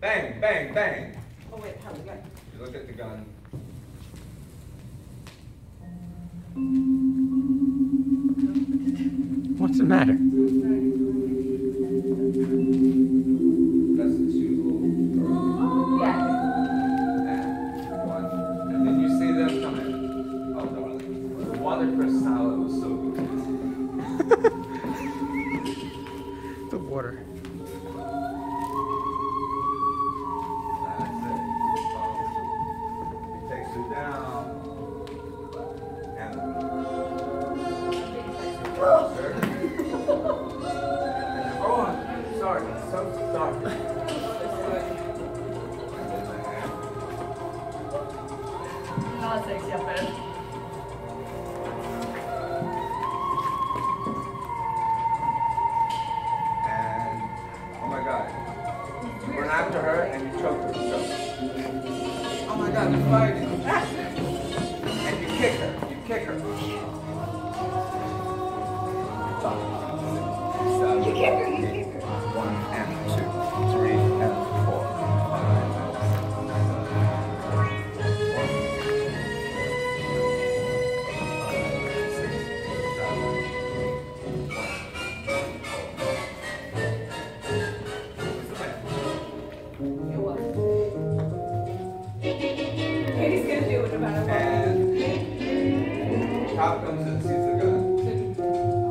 Bang, bang, bang. Oh, wait, how we go? You look at the gun. What's the matter? That's the shoes little. Yeah. And one. And then you see them coming. Oh, darling. The water crystal was Ja, sex Jeppe. And oh my god. You run after her and you choke her. So. Oh my god, they're fighting. And you kick her. You kick her. Five, six, seven, You kick her, you kick her. Katie's gonna do it no matter. And cop comes and sees the gun.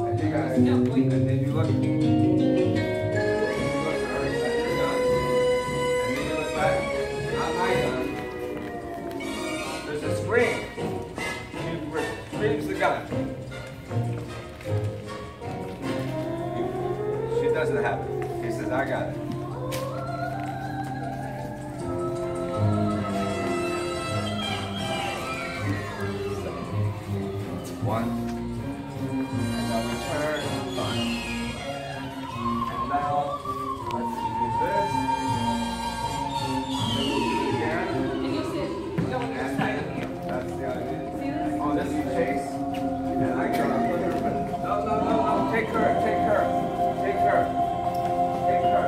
And you guys, No, and then you look. And you look at her, at your gun. And then you look back, not my gun. There's a scream. She re- screams the gun. She doesn't have it. He says, I got it. One. And now we turn. One. And now, let's do this. And then we'll do it again. And you sit, go on And side then, here. that's the idea. See this? Oh, this is chase. And I get up with her. but- No, no, no, no. Take her, take her. Take her. Take her.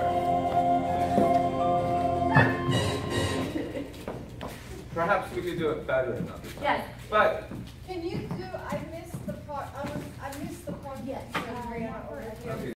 Perhaps we could do it better another time. Yes. But Can you